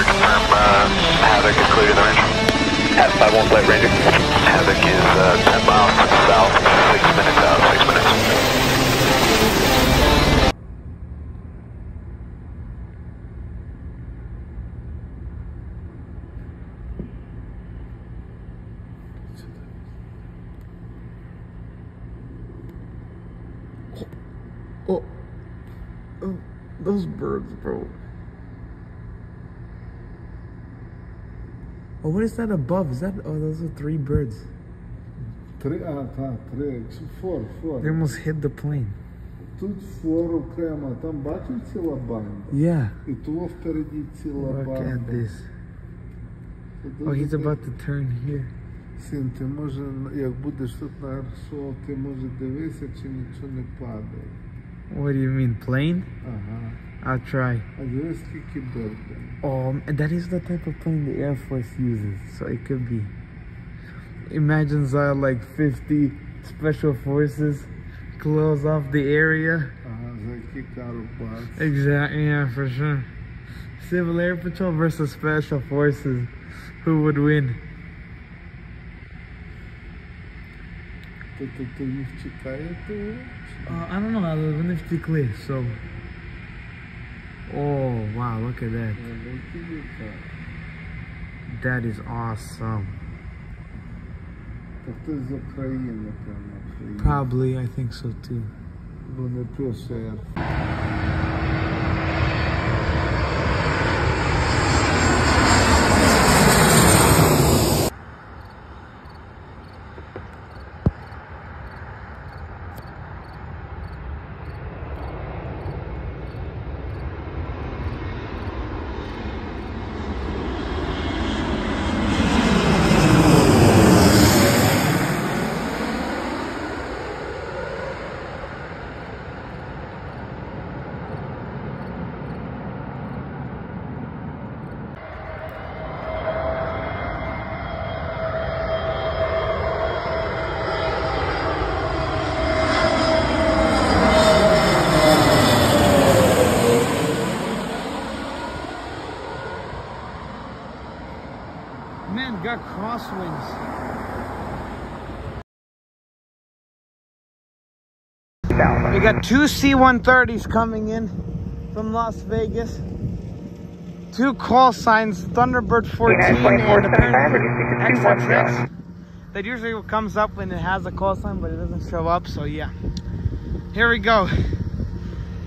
Ranger, confirm uh, Havoc is clear to the range. At 51 Flight Ranger. Havoc is uh, 10 miles south, 6 minutes out, 6 minutes. Oh, oh, those birds, bro. Oh, what is that above? Is that? Oh, those are three birds. Три, а, так, три, чи фор, фор. They almost hit the plane. Тут фор окремо, там бачив ціла банда. Yeah. І того впереді ціла Look банда. at this. Це Oh, дуже he's about to turn here. Син, ти може, як будеш тут на аршо, ти може дивися, чи нічого не падає. What do you mean, plane? Ага. I'll try. Um, that is the type of plane the Air Force uses, so it could be. Imagine Zyle like 50 special forces close off the area. Uh -huh, they kicked out of. Exactly, yeah, for sure. Civil Air Patrol versus Special Forces. Who would win? Uh, I don't know, I live in 50 clear, so Oh, wow, look at that. That is awesome. Probably, I think so too. Got crosswinds. We got two C-130s coming in from Las Vegas. Two call signs, Thunderbird 14 and apparently XXX. That usually comes up when it has a call sign, but it doesn't show up, so yeah. Here we go.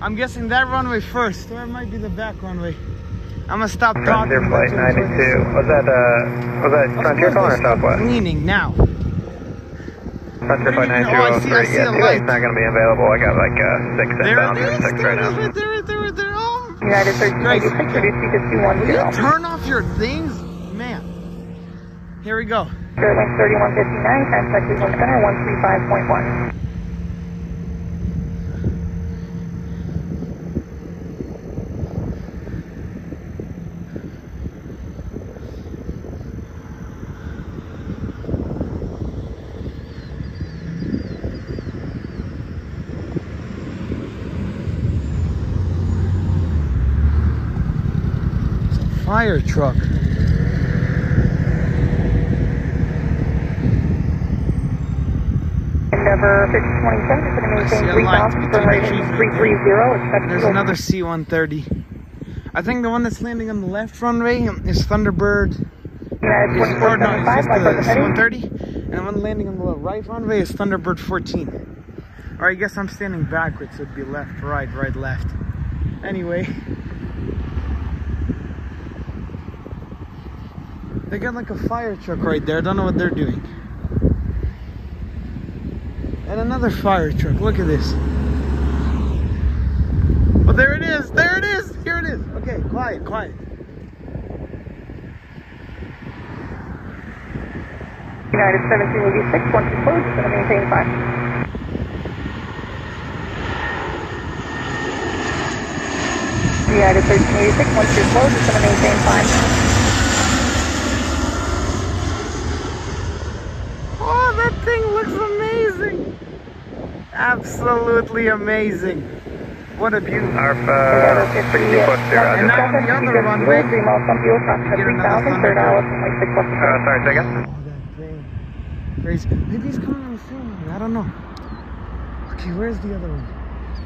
I'm guessing that runway first, or it might be the back runway. I'm gonna stop talking. Frontier and Flight let you enjoy 92. this. Was that, uh, was that Of Frontier course, calling or they're Southwest? Leaning now. Frontier Flight Oh, I see- I see Yeah, a tonight's light. not going to be available. I got like uh, six There inbound it or is. six There right it is. now. Right there. Right there. Right there. Oh. United 1386, Grace. reduce speed to Will you turn off your things, man? Here we go. Fairlink 3159, contact Cleveland Center 135.1. Fire truck. Endeavor 5027 is going to I maintain a light 3000 between for rating 330. There's another C-130. I think the one that's landing on the left runway is Thunderbird. United Is, or no, it's just the. C-130. And the one landing on the right runway is Thunderbird 14. Or I guess I'm standing backwards, so it'd be left, right, right, left. Anyway. They got like a fire truck right there. I don't know what they're doing. And another fire truck. Look at this. Oh, there it is. There it is. Here it is. Okay, quiet, quiet. United 1786, once it's going to maintain 5. United 1386, once it's going to maintain 5. Oh, that thing looks amazing. Absolutely amazing. What a beauty. Our, uh, that's it for the, push there, And Roger. now on the other runway, Three on fuel, crossing Get another 3000, third Thunderbird. hour, runway 6 left to Uh, sorry, say again? Oh, that thing. Crazy. Maybe he's coming on film. I don't know. Okay, where's the other one?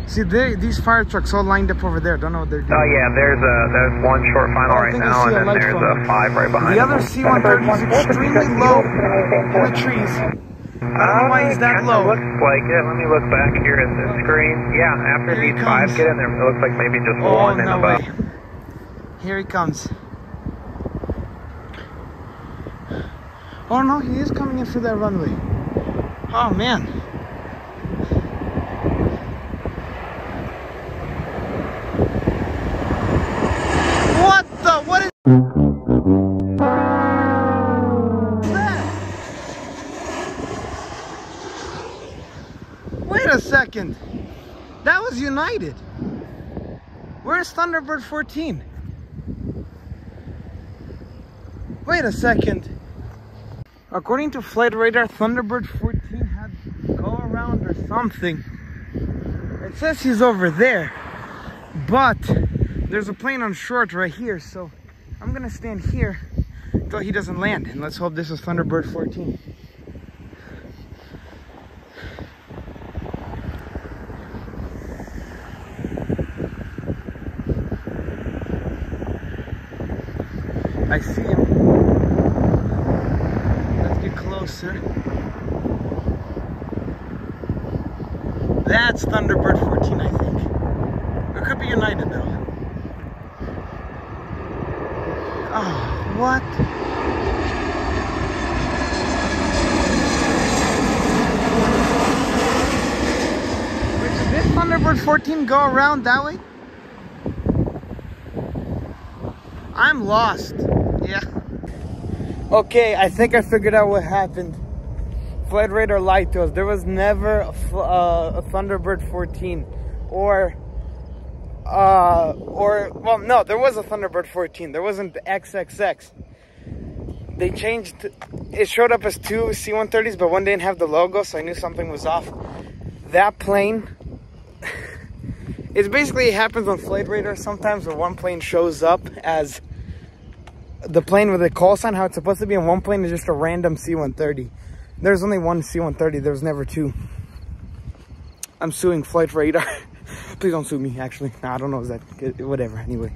See, they, these fire trucks all lined up over there. Don't know what they're doing. Oh yeah, there's a there's one short final Oh, I right now, and then there's from a five right behind. The other C-130 is extremely low in the trees. Know why mm. he's that low. Looks like it. Let me look back here at the screen. Yeah, after Here these five get in there, it looks like maybe just Oh, one and no way. Here he comes. Oh no, he is coming in for that runway. Oh man. A second. That was United. Where's Thunderbird 14? Wait a second. According to Flight Radar, Thunderbird 14 had go around or something. It says he's over there, but there's a plane on short right here, so I'm gonna stand here until he doesn't land, and let's hope this is Thunderbird 14. I see him. Let's get closer. That's Thunderbird 14, I think. It could be United though. Oh, what? Wait, did this Thunderbird 14 go around that way? I'm lost. Yeah. Okay, I think I figured out what happened. Flight radar lied to us. There was never a, uh, a Thunderbird 14, or uh, or well, no, there was a Thunderbird 14. There wasn't the XXX. They changed. It showed up as two C-130s, but one didn't have the logo, so I knew something was off. That plane. It's basically it happens on flight radar sometimes where one plane shows up as the plane with a call sign, how it's supposed to be, in one plane is just a random C-130. There's only one C-130. There was never two. I'm suing Flight Radar. Please don't sue me, actually. I don't know. Is that whatever? Anyway.